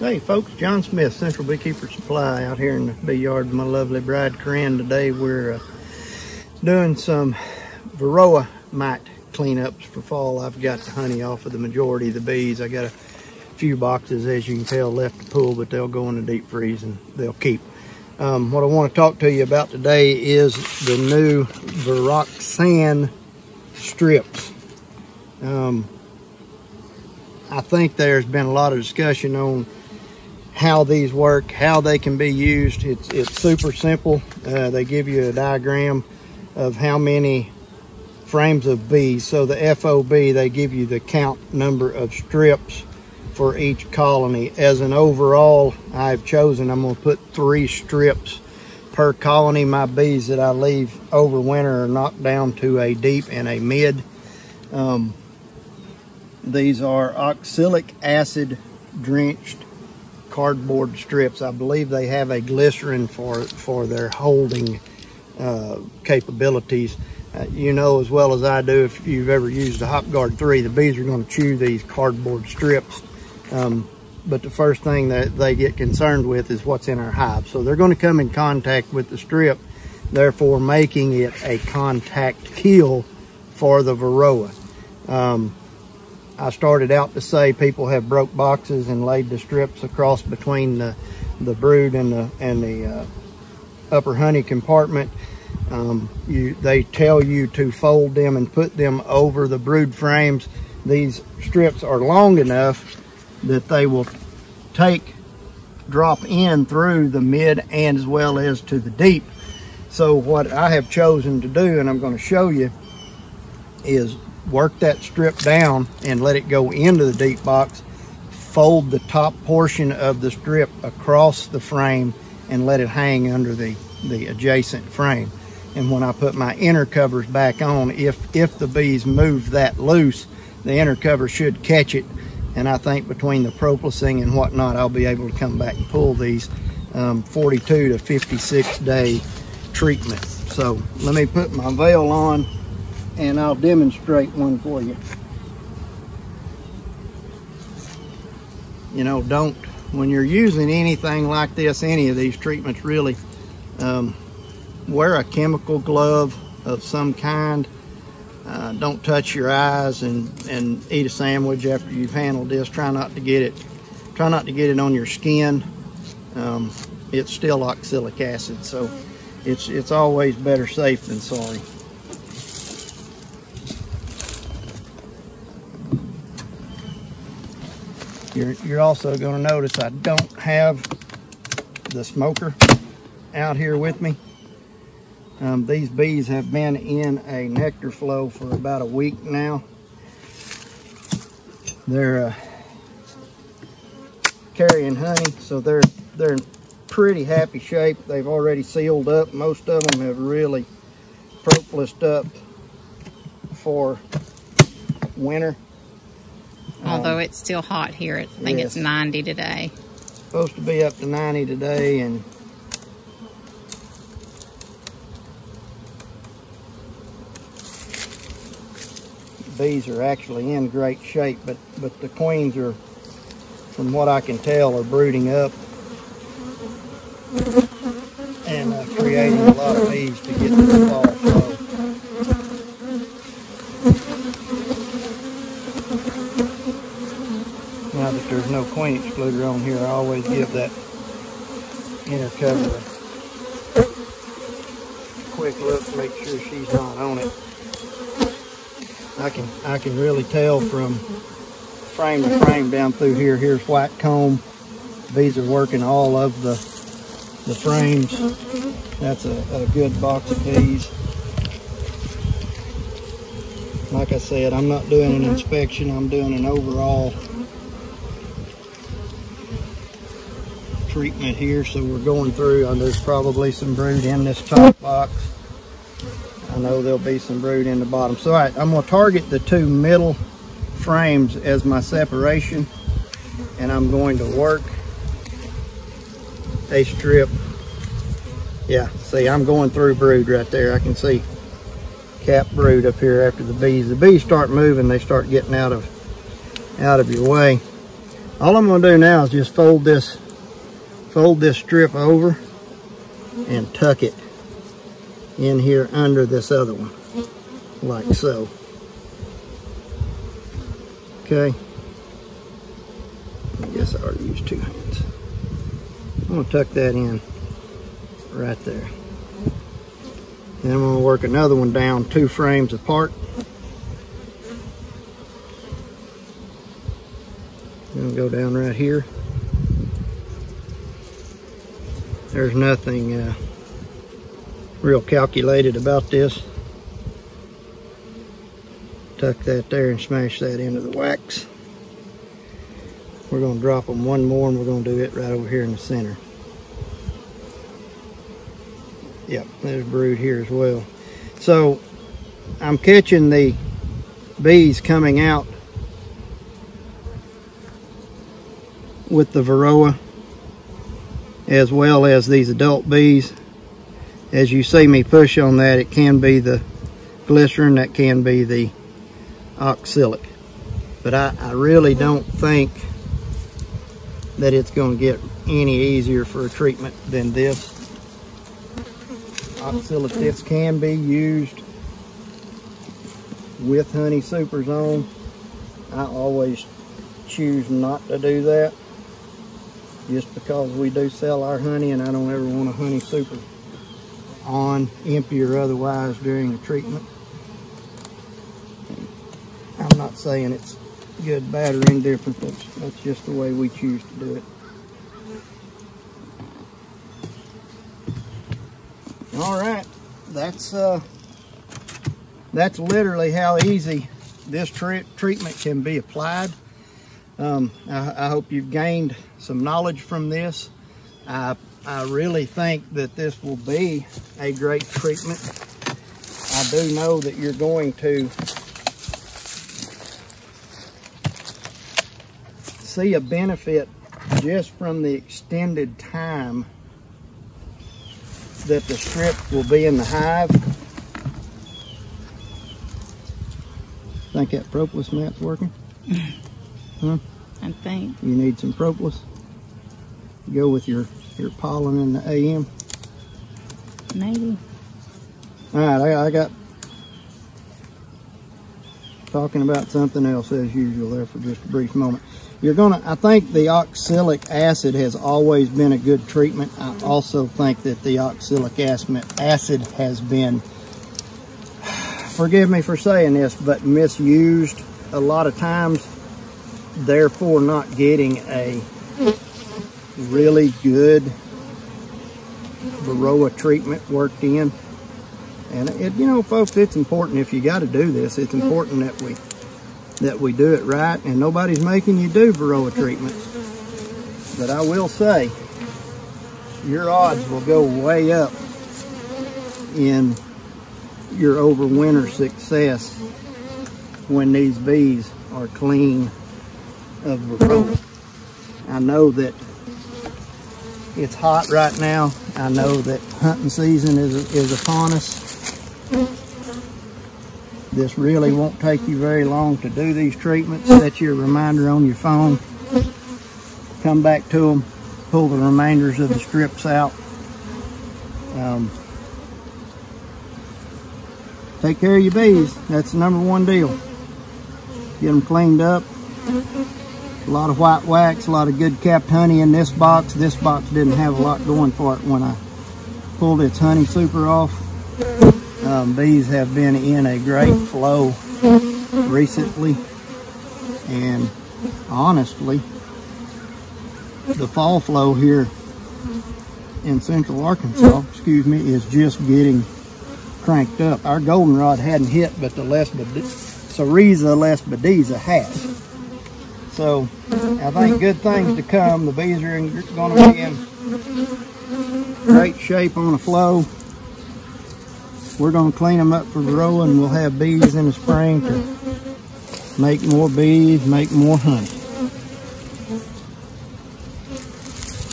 Hey folks, John Smith, Central Beekeeper Supply out here in the bee yard with my lovely bride Corinne. Today we're uh, doing some Varroa mite cleanups for fall. I've got the honey off of the majority of the bees. I got a few boxes, as you can tell, left to pull, but they'll go in the deep freeze and they'll keep. Um, what I want to talk to you about today is the new VarroxSan strips. Um, I think there's been a lot of discussion on how these work, how they can be used. It's, it's super simple. Uh, they give you a diagram of how many frames of bees. So the FOB, they give you the count number of strips for each colony. As an overall, I've chosen, I'm gonna put three strips per colony. My bees that I leave over winter are knocked down to a deep and a mid. Um, these are oxalic acid drenched cardboard strips. I believe they have a glycerin for for their holding uh, capabilities. Uh, you know as well as I do, if you've ever used a HopGuard 3, the bees are going to chew these cardboard strips. Um, but the first thing that they get concerned with is what's in our hive. So they're going to come in contact with the strip, therefore making it a contact kill for the Varroa. Um, I started out to say people have broke boxes and laid the strips across between the, the brood and the, and the uh, upper honey compartment. Um, you, they tell you to fold them and put them over the brood frames. These strips are long enough that they will take, drop in through the mid and as well as to the deep. So what I have chosen to do, and I'm going to show you, is work that strip down and let it go into the deep box fold the top portion of the strip across the frame and let it hang under the the adjacent frame. And when I put my inner covers back on if if the bees move that loose the inner cover should catch it. And I think between the propulsing and whatnot I'll be able to come back and pull these um, 42 to 56 day treatment. So let me put my veil on and I'll demonstrate one for you. You know, don't, when you're using anything like this, any of these treatments really, um, wear a chemical glove of some kind. Uh, don't touch your eyes and, and eat a sandwich after you've handled this. Try not to get it, try not to get it on your skin. Um, it's still oxalic acid, so it's, it's always better safe than sorry. You're, you're also going to notice I don't have the smoker out here with me. Um, these bees have been in a nectar flow for about a week now. They're uh, carrying honey, so they're they're in pretty happy shape. They've already sealed up. Most of them have really propolised up for winter. Although um, it's still hot here. I think yes. it's 90 today. Supposed to be up to 90 today and bees are actually in great shape, but, but the queens are, from what I can tell, are brooding up and uh, creating a lot of bees to get to the fall flow. Now that there's no queen excluder on here, I always give that inner cover a quick look to make sure she's not on it. I can I can really tell from frame to frame down through here. Here's white comb. Bees are working all of the the frames. That's a, a good box of bees. Like I said, I'm not doing an inspection. I'm doing an overall treatment here. So we're going through, and there's probably some brood in this top box. I know there'll be some brood in the bottom. So I'm gonna target the two middle frames as my separation, and I'm going to work a strip. Yeah, see, I'm going through brood right there. I can see cap brood up here after the bees. The bees start moving, they start getting out of out of your way. All I'm gonna do now is just fold this, fold this strip over and tuck it in here under this other one, like so. Okay. I guess I already used two hands. I'm gonna tuck that in right there. Then I'm gonna work another one down two frames apart. Then go down right here. There's nothing uh, real calculated about this. Tuck that there and smash that into the wax. We're going to drop them one more and we're going to do it right over here in the center. Yep, there's brood here as well. So I'm catching the bees coming out with the Varroa as well as these adult bees. As you see me push on that, it can be the glycerin, that can be the oxalic. But I, I really don't think that it's going to get any easier for a treatment than this. Oxalotips can be used with honey supers on. I always choose not to do that just because we do sell our honey and I don't ever want a honey super on, empty or otherwise during the treatment. I'm not saying it's good, bad, or indifferent. That's, that's just the way we choose to do it. All right, that's uh, that's literally how easy this treatment can be applied. Um, I, I, hope you've gained some knowledge from this. I, I really think that this will be a great treatment. I do know that you're going to see a benefit just from the extended time that the strip will be in the hive. I Think that propolis mat's working? Huh? I think. You need some propolis? Go with your, your pollen in the AM? Maybe. All right, I, I got talking about something else as usual there for just a brief moment. You're gonna, I think the oxalic acid has always been a good treatment. I also think that the oxalic acid has been, forgive me for saying this, but misused a lot of times therefore not getting a really good Varroa treatment worked in. And it, you know, folks, it's important if you got to do this, it's important that we that we do it right and nobody's making you do Varroa treatments. But I will say, your odds will go way up in your overwinter success when these bees are clean of rope. I know that it's hot right now. I know that hunting season is, is upon us. This really won't take you very long to do these treatments. Set your reminder on your phone. Come back to them. Pull the remainders of the strips out. Um, take care of your bees. That's the number one deal. Get them cleaned up. A lot of white wax, a lot of good capped honey in this box. This box didn't have a lot going for it when I pulled its honey super off. Um, bees have been in a great flow recently. And honestly, the fall flow here in central Arkansas, excuse me, is just getting cranked up. Our goldenrod hadn't hit, but the sericea lespedeza has. So I think good things to come. The bees are going to be in great shape on the flow. We're going to clean them up for growing. We'll have bees in the spring to make more bees, make more honey.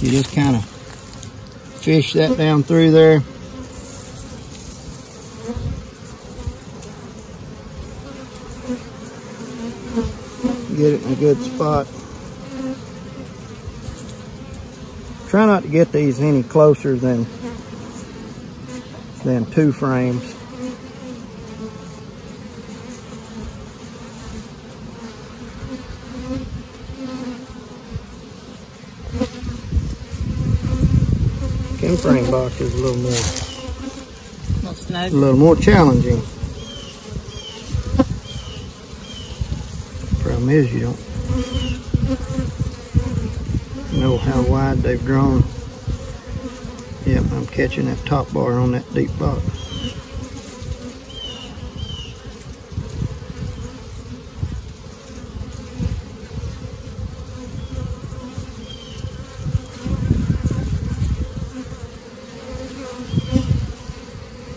You just kind of fish that down through there. Get it in a good spot. Try not to get these any closer than than two frames. King frame box is a little more A little little more challenging. Problem is you don't know how wide they've drawn. Yep, I'm catching that top bar on that deep box.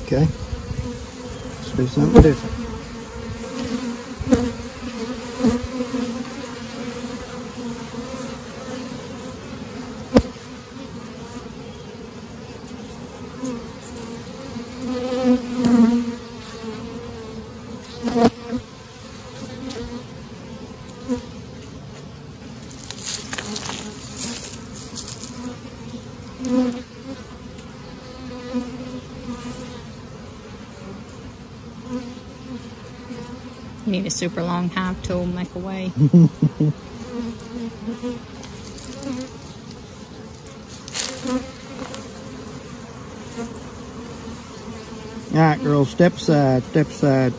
Okay. Let's do something different. Need a super long hive tool, make a way. All right, girls, step aside, step aside.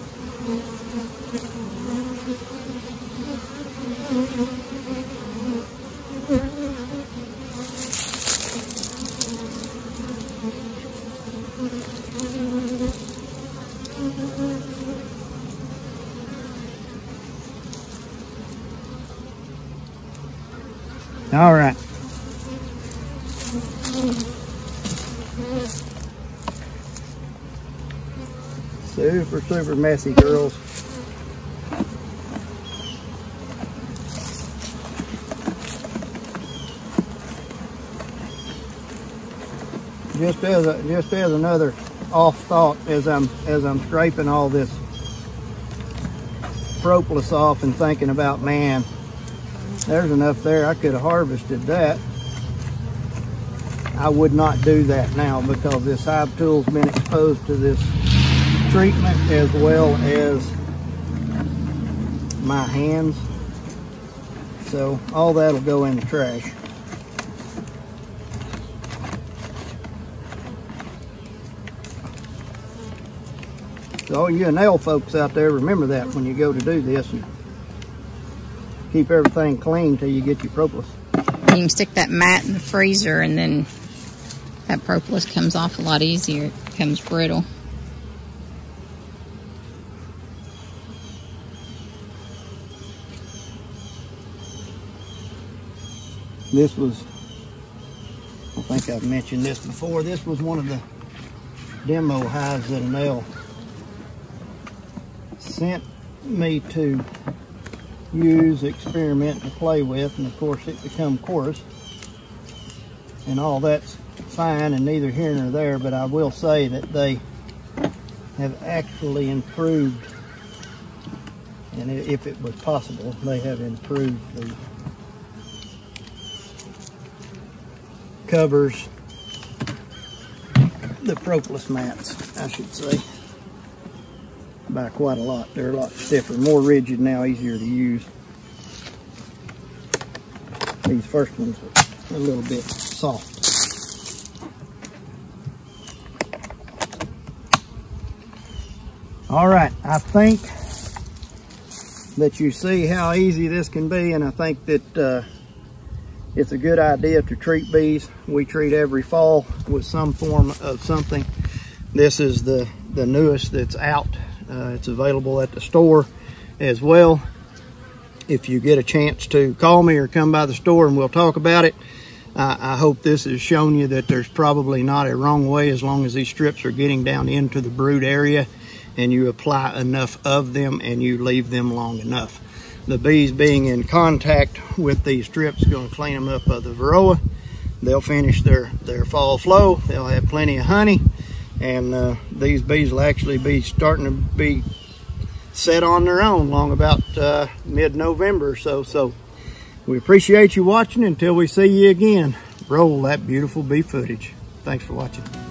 All right. Super, super messy, girls. Just as a, just as another off thought as I'm as I'm scraping all this propolis off and thinking about man, there's enough there I could have harvested that. I would not do that now because this hive tool's been exposed to this treatment as well as my hands. So all that'll go in the trash. So all you nail folks out there, remember that when you go to do this keep everything clean till you get your propolis. You can stick that mat in the freezer and then that propolis comes off a lot easier. It becomes brittle. This was, I think I've mentioned this before, this was one of the demo hives that Nell sent me to use, experiment, and play with, and of course it become chorus. And all that's fine and neither here nor there, but I will say that they have actually improved, and if it was possible, they have improved the covers, the propolis mats, I should say, by quite a lot. They're a lot stiffer, more rigid now, easier to use. These first ones are a little bit soft. All right, I think that you see how easy this can be, and I think that uh, it's a good idea to treat bees. We treat every fall with some form of something. This is the, the newest that's out. Uh, it's available at the store as well. If you get a chance to call me or come by the store and we'll talk about it. I hope this has shown you that there's probably not a wrong way as long as these strips are getting down into the brood area and you apply enough of them and you leave them long enough. The bees being in contact with these strips going to clean them up of the varroa. They'll finish their, their fall flow. They'll have plenty of honey. And uh, these bees will actually be starting to be set on their own long about uh, mid-November or so. So we appreciate you watching until we see you again. roll that beautiful bee footage. Thanks for watching.